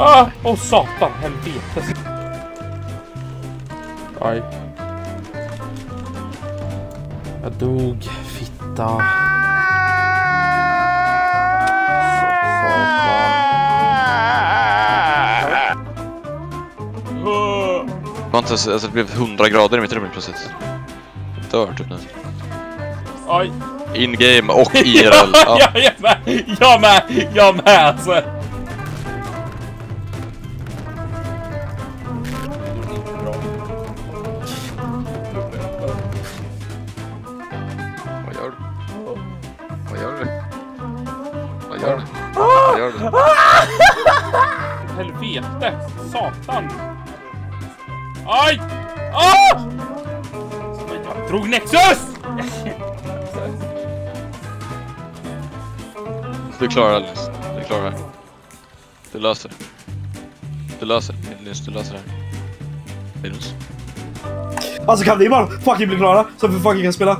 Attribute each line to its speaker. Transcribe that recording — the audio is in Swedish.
Speaker 1: Ah, åh satan, helvete. Aj. Jag dog, fitta.
Speaker 2: Det var inte så, alltså det blev 100 grader i mitt rum plötsligt. Jag dör typ nu.
Speaker 1: Aj.
Speaker 2: In game och IRL. Ja.
Speaker 1: Ja, jag med! Jag med! Jag med alltså!
Speaker 2: Gör du? Vad gör du?
Speaker 1: Helvete! Satan! Aj! Ah! Jag drog Nexus!
Speaker 2: Du klarar det Linus. Du klarar det. Du löser det. Du löser det. Linus, du löser det. här. Linus.
Speaker 3: Alltså kan vi bara fucking bli klara så vi fucking kan spela?